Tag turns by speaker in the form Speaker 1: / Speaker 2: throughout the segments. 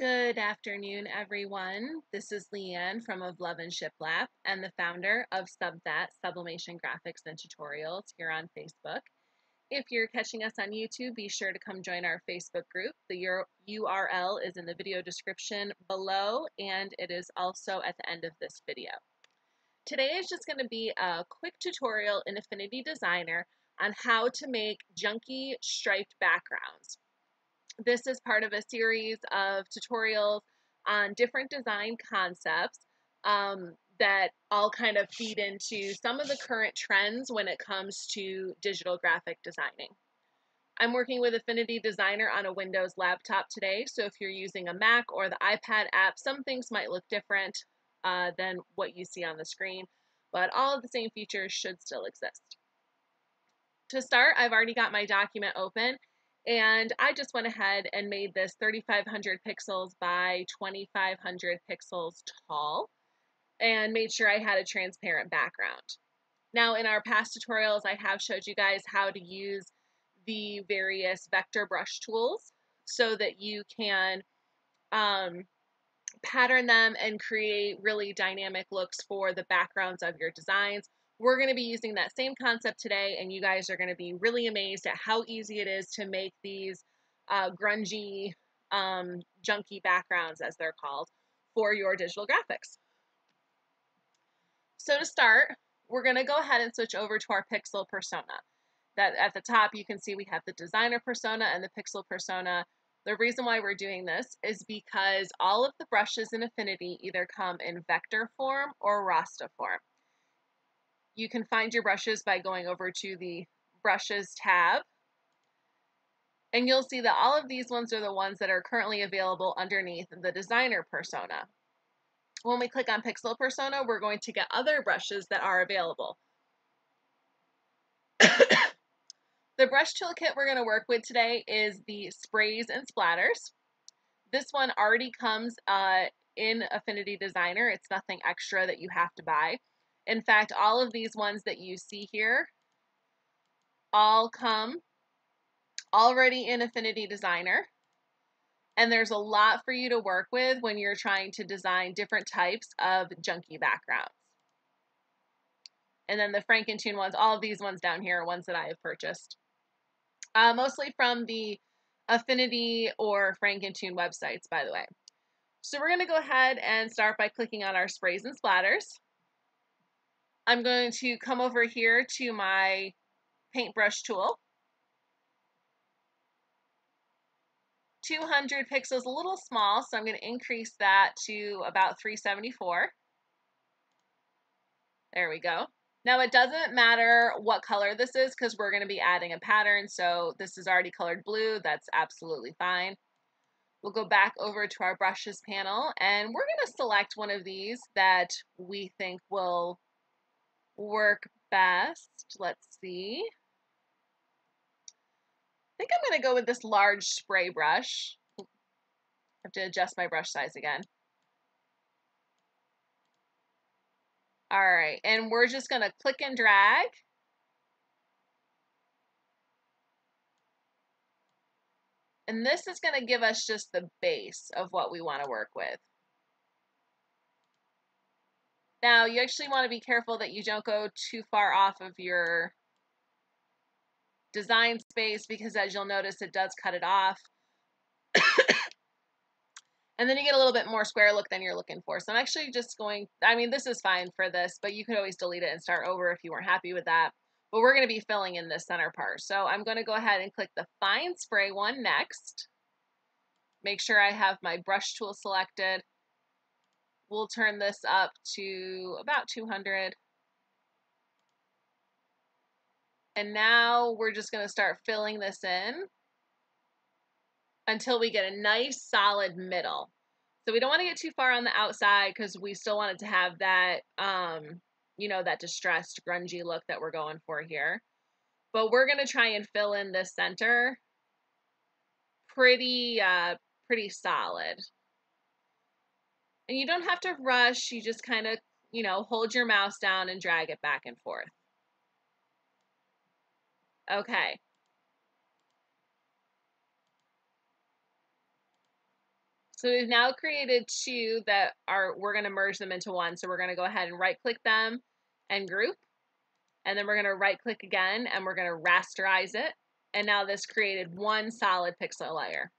Speaker 1: Good afternoon, everyone. This is Leanne from Of Love and Shiplap and the founder of SubThat Sublimation Graphics and Tutorials here on Facebook. If you're catching us on YouTube, be sure to come join our Facebook group. The URL is in the video description below and it is also at the end of this video. Today is just going to be a quick tutorial in Affinity Designer on how to make junky striped backgrounds. This is part of a series of tutorials on different design concepts um, that all kind of feed into some of the current trends when it comes to digital graphic designing. I'm working with Affinity Designer on a Windows laptop today, so if you're using a Mac or the iPad app, some things might look different uh, than what you see on the screen, but all of the same features should still exist. To start, I've already got my document open and I just went ahead and made this 3500 pixels by 2500 pixels tall and made sure I had a transparent background. Now in our past tutorials, I have showed you guys how to use the various vector brush tools so that you can um, pattern them and create really dynamic looks for the backgrounds of your designs. We're going to be using that same concept today, and you guys are going to be really amazed at how easy it is to make these uh, grungy, um, junky backgrounds, as they're called, for your digital graphics. So to start, we're going to go ahead and switch over to our pixel persona. That at the top, you can see we have the designer persona and the pixel persona. The reason why we're doing this is because all of the brushes in Affinity either come in vector form or raster form. You can find your brushes by going over to the brushes tab. And you'll see that all of these ones are the ones that are currently available underneath the designer persona. When we click on pixel persona, we're going to get other brushes that are available. the brush toolkit we're going to work with today is the sprays and splatters. This one already comes uh, in Affinity Designer. It's nothing extra that you have to buy. In fact, all of these ones that you see here all come already in Affinity Designer. And there's a lot for you to work with when you're trying to design different types of junky backgrounds. And then the Frankentoon ones, all of these ones down here are ones that I have purchased. Uh, mostly from the Affinity or Frankentoon websites, by the way. So we're going to go ahead and start by clicking on our sprays and splatters. I'm going to come over here to my paintbrush tool. 200 pixels, a little small, so I'm going to increase that to about 374. There we go. Now it doesn't matter what color this is because we're going to be adding a pattern, so this is already colored blue. That's absolutely fine. We'll go back over to our brushes panel and we're going to select one of these that we think will work best. Let's see. I think I'm going to go with this large spray brush. I have to adjust my brush size again. All right, and we're just going to click and drag. And this is going to give us just the base of what we want to work with. Now, you actually want to be careful that you don't go too far off of your design space because as you'll notice, it does cut it off. and then you get a little bit more square look than you're looking for. So I'm actually just going, I mean, this is fine for this, but you could always delete it and start over if you weren't happy with that. But we're going to be filling in this center part. So I'm going to go ahead and click the Fine Spray one next. Make sure I have my brush tool selected. We'll turn this up to about 200. And now we're just going to start filling this in until we get a nice solid middle. So we don't want to get too far on the outside because we still want it to have that, um, you know, that distressed, grungy look that we're going for here. But we're going to try and fill in this center pretty, uh, pretty solid. And you don't have to rush, you just kind of, you know, hold your mouse down and drag it back and forth. Okay. So we've now created two that are, we're going to merge them into one. So we're going to go ahead and right click them and group. And then we're going to right click again and we're going to rasterize it. And now this created one solid pixel layer.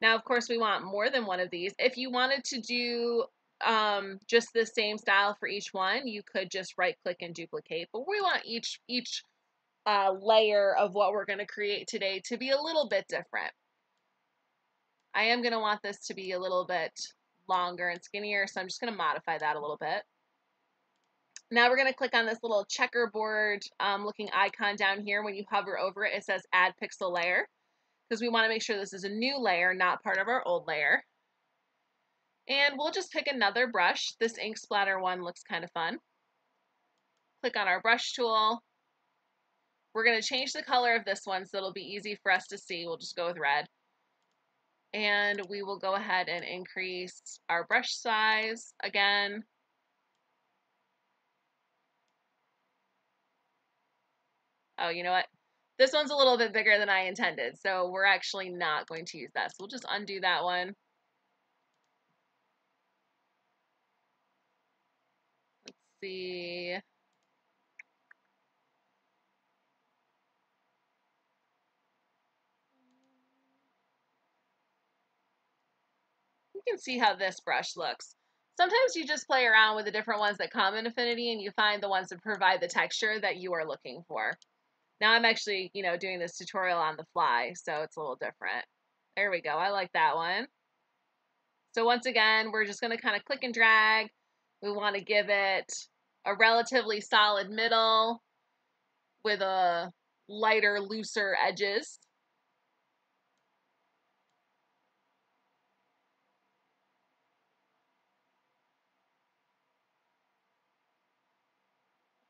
Speaker 1: Now, of course, we want more than one of these. If you wanted to do um, just the same style for each one, you could just right click and duplicate. But we want each, each uh, layer of what we're going to create today to be a little bit different. I am going to want this to be a little bit longer and skinnier, so I'm just going to modify that a little bit. Now we're going to click on this little checkerboard um, looking icon down here. When you hover over it, it says add pixel layer because we want to make sure this is a new layer, not part of our old layer. And we'll just pick another brush. This ink splatter one looks kind of fun. Click on our brush tool. We're going to change the color of this one so it'll be easy for us to see. We'll just go with red. And we will go ahead and increase our brush size again. Oh, you know what? This one's a little bit bigger than I intended, so we're actually not going to use that. So we'll just undo that one. Let's see. You can see how this brush looks. Sometimes you just play around with the different ones that come in Affinity and you find the ones that provide the texture that you are looking for. Now I'm actually, you know, doing this tutorial on the fly, so it's a little different. There we go. I like that one. So once again, we're just going to kind of click and drag. We want to give it a relatively solid middle with a lighter, looser edges.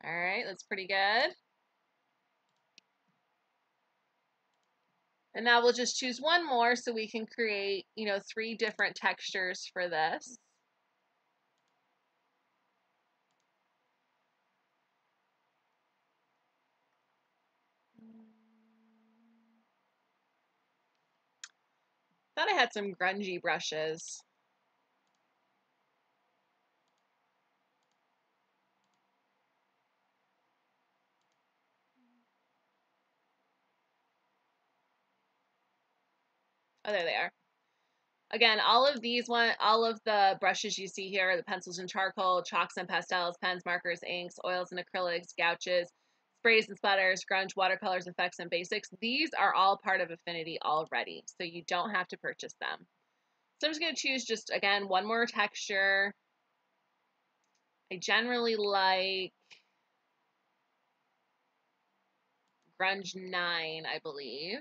Speaker 1: All right, that's pretty good. And now we'll just choose one more so we can create, you know, three different textures for this. Thought I had some grungy brushes. Oh, there they are. Again, all of these one, all of the brushes you see here, the pencils and charcoal, chalks and pastels, pens, markers, inks, oils and acrylics, gouaches, sprays and splatters, grunge, watercolors, effects, and basics. These are all part of Affinity already, so you don't have to purchase them. So I'm just going to choose just, again, one more texture. I generally like Grunge 9, I believe.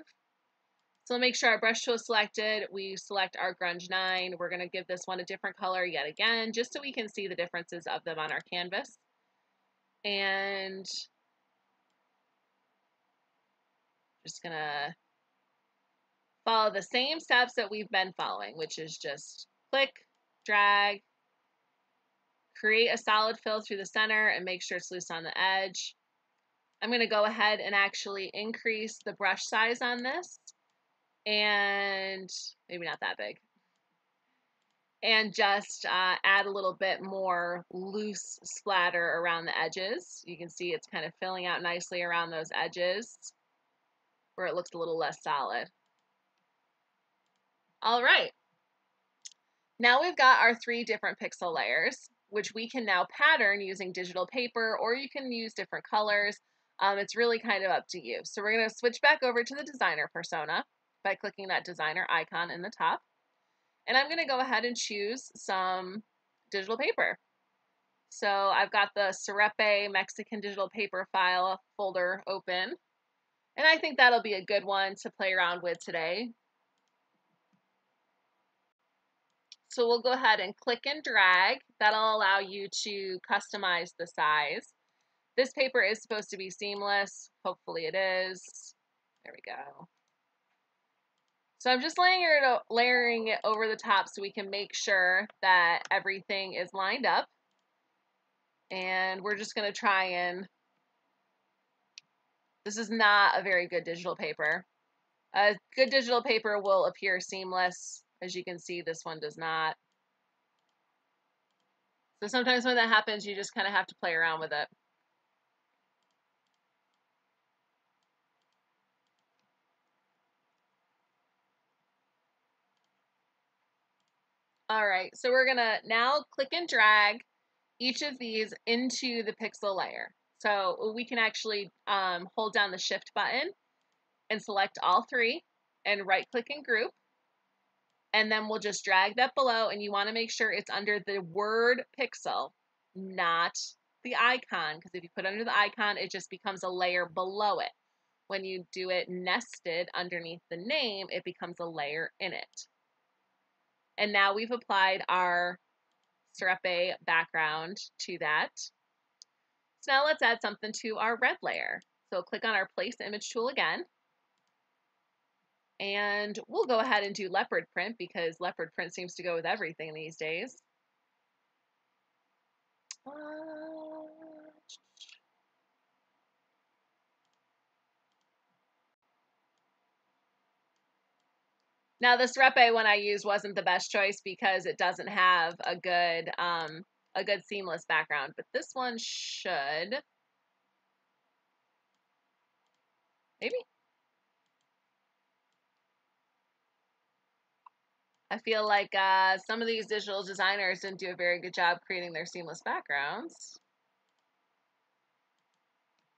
Speaker 1: So make sure our brush tool is selected. We select our Grunge 9. We're going to give this one a different color yet again, just so we can see the differences of them on our canvas. And just going to follow the same steps that we've been following, which is just click, drag, create a solid fill through the center and make sure it's loose on the edge. I'm going to go ahead and actually increase the brush size on this and maybe not that big. And just uh, add a little bit more loose splatter around the edges. You can see it's kind of filling out nicely around those edges where it looks a little less solid. All right. Now we've got our three different pixel layers, which we can now pattern using digital paper, or you can use different colors. Um, it's really kind of up to you. So we're going to switch back over to the designer persona by clicking that designer icon in the top. And I'm going to go ahead and choose some digital paper. So I've got the Serape Mexican digital paper file folder open. And I think that'll be a good one to play around with today. So we'll go ahead and click and drag. That'll allow you to customize the size. This paper is supposed to be seamless. Hopefully it is. There we go. So I'm just layering it, layering it over the top so we can make sure that everything is lined up. And we're just going to try and, this is not a very good digital paper. A good digital paper will appear seamless. As you can see, this one does not. So sometimes when that happens, you just kind of have to play around with it. All right, so we're gonna now click and drag each of these into the pixel layer. So we can actually um, hold down the shift button and select all three and right click and group. And then we'll just drag that below and you wanna make sure it's under the word pixel, not the icon. Because if you put under the icon, it just becomes a layer below it. When you do it nested underneath the name, it becomes a layer in it. And now we've applied our Serape background to that. So now let's add something to our red layer. So click on our place image tool again. And we'll go ahead and do leopard print because leopard print seems to go with everything these days. Uh, now the Serape one I used wasn't the best choice because it doesn't have a good um, a good seamless background, but this one should. Maybe. I feel like uh, some of these digital designers didn't do a very good job creating their seamless backgrounds.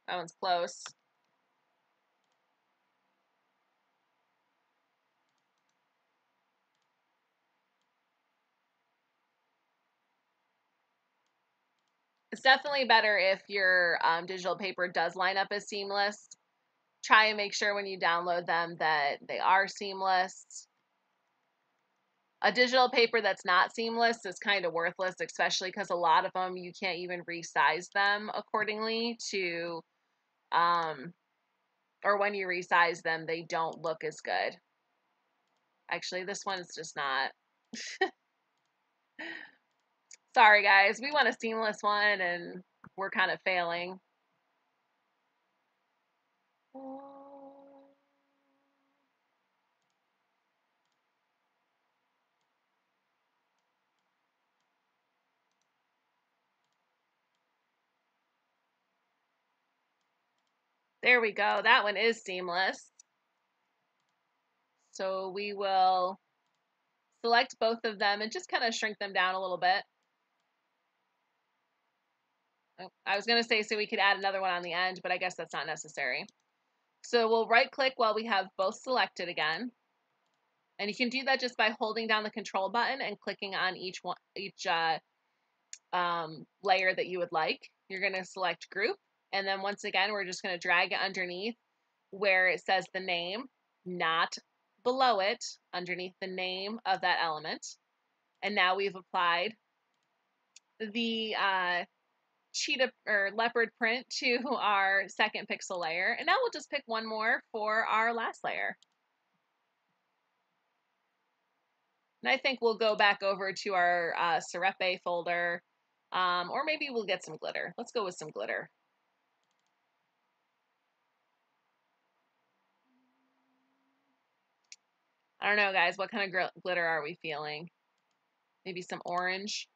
Speaker 1: That one's close. It's definitely better if your um, digital paper does line up as seamless. Try and make sure when you download them that they are seamless. A digital paper that's not seamless is kind of worthless, especially because a lot of them you can't even resize them accordingly to, um, or when you resize them, they don't look as good. Actually, this one is just not. Sorry, guys. We want a seamless one, and we're kind of failing. There we go. That one is seamless. So we will select both of them and just kind of shrink them down a little bit. I was going to say so we could add another one on the end, but I guess that's not necessary. So we'll right click while we have both selected again. And you can do that just by holding down the control button and clicking on each one, each uh, um, layer that you would like. You're going to select group. And then once again, we're just going to drag it underneath where it says the name, not below it, underneath the name of that element. And now we've applied the uh, cheetah or leopard print to our second pixel layer. And now we'll just pick one more for our last layer. And I think we'll go back over to our uh, Serape folder, um, or maybe we'll get some glitter. Let's go with some glitter. I don't know, guys. What kind of glitter are we feeling? Maybe some orange.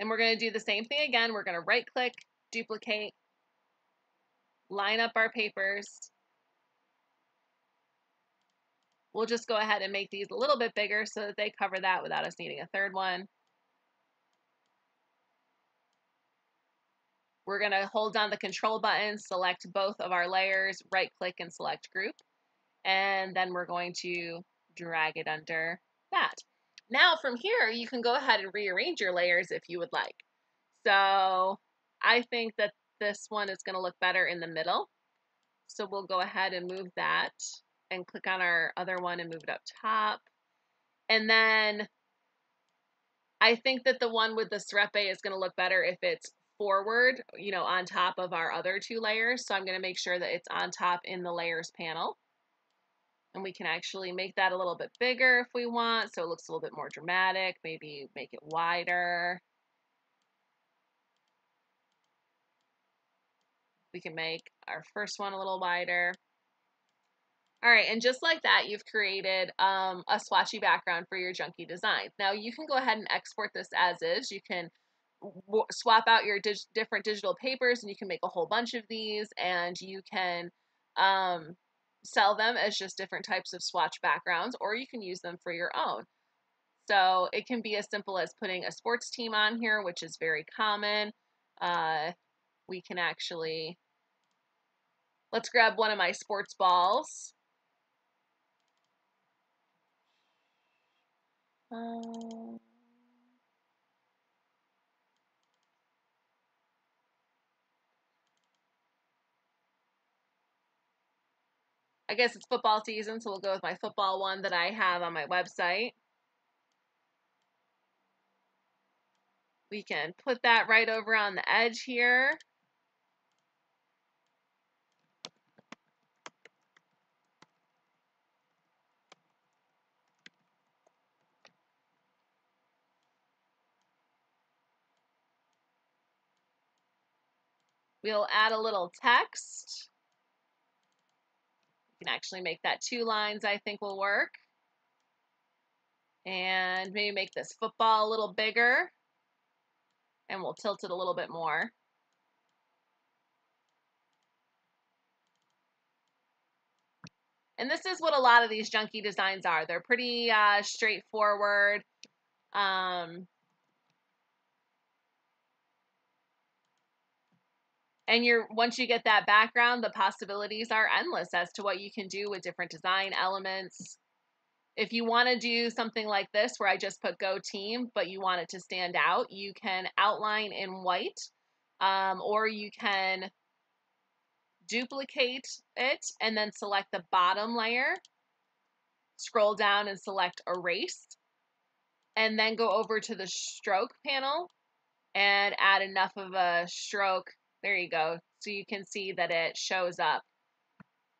Speaker 1: And we're going to do the same thing again. We're going to right click, duplicate, line up our papers. We'll just go ahead and make these a little bit bigger so that they cover that without us needing a third one. We're going to hold down the control button, select both of our layers, right click and select group. And then we're going to drag it under that. Now from here, you can go ahead and rearrange your layers if you would like. So I think that this one is going to look better in the middle. So we'll go ahead and move that and click on our other one and move it up top. And then I think that the one with the Serape is going to look better if it's forward, you know, on top of our other two layers. So I'm going to make sure that it's on top in the layers panel. And we can actually make that a little bit bigger if we want, so it looks a little bit more dramatic. Maybe make it wider. We can make our first one a little wider. All right, and just like that, you've created um, a swatchy background for your junky design. Now you can go ahead and export this as is. You can swap out your dig different digital papers and you can make a whole bunch of these and you can um, sell them as just different types of swatch backgrounds or you can use them for your own. So it can be as simple as putting a sports team on here, which is very common. Uh, we can actually, let's grab one of my sports balls. Um, I guess it's football season, so we'll go with my football one that I have on my website. We can put that right over on the edge here. We'll add a little text. Can actually make that two lines, I think will work. And maybe make this football a little bigger. And we'll tilt it a little bit more. And this is what a lot of these junky designs are. They're pretty uh, straightforward. Um, and you're once you get that background the possibilities are endless as to what you can do with different design elements. If you want to do something like this where i just put go team but you want it to stand out you can outline in white um, or you can duplicate it and then select the bottom layer scroll down and select erase and then go over to the stroke panel and add enough of a stroke there you go. So you can see that it shows up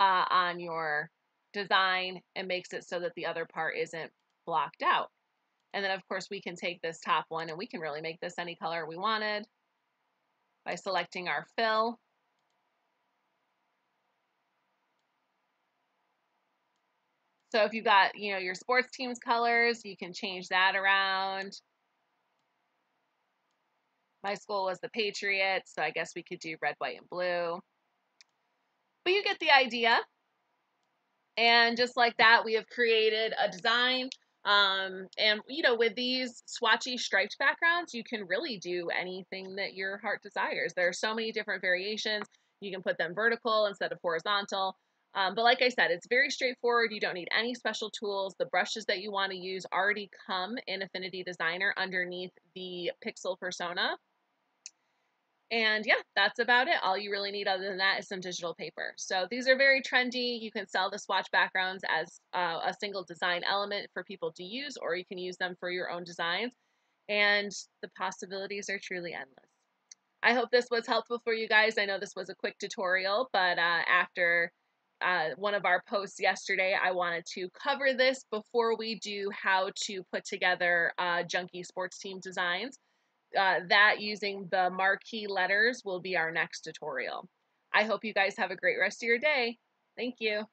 Speaker 1: uh, on your design and makes it so that the other part isn't blocked out. And then of course we can take this top one and we can really make this any color we wanted by selecting our fill. So if you've got, you know, your sports team's colors, you can change that around. My school was the Patriots, so I guess we could do red, white, and blue. But you get the idea. And just like that, we have created a design. Um, and, you know, with these swatchy striped backgrounds, you can really do anything that your heart desires. There are so many different variations. You can put them vertical instead of horizontal. Um, but like I said, it's very straightforward. You don't need any special tools. The brushes that you want to use already come in Affinity Designer underneath the Pixel Persona. And yeah, that's about it. All you really need other than that is some digital paper. So these are very trendy. You can sell the swatch backgrounds as uh, a single design element for people to use, or you can use them for your own designs. And the possibilities are truly endless. I hope this was helpful for you guys. I know this was a quick tutorial, but uh, after uh, one of our posts yesterday, I wanted to cover this before we do how to put together uh, junky sports team designs uh, that using the marquee letters will be our next tutorial. I hope you guys have a great rest of your day. Thank you.